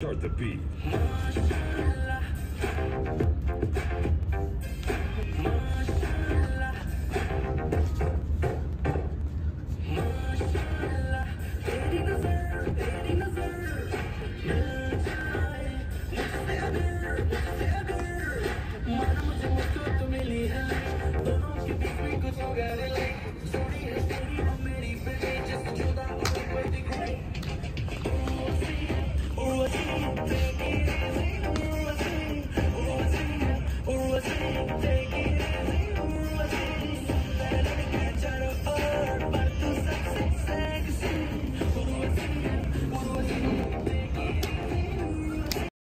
Start the beat.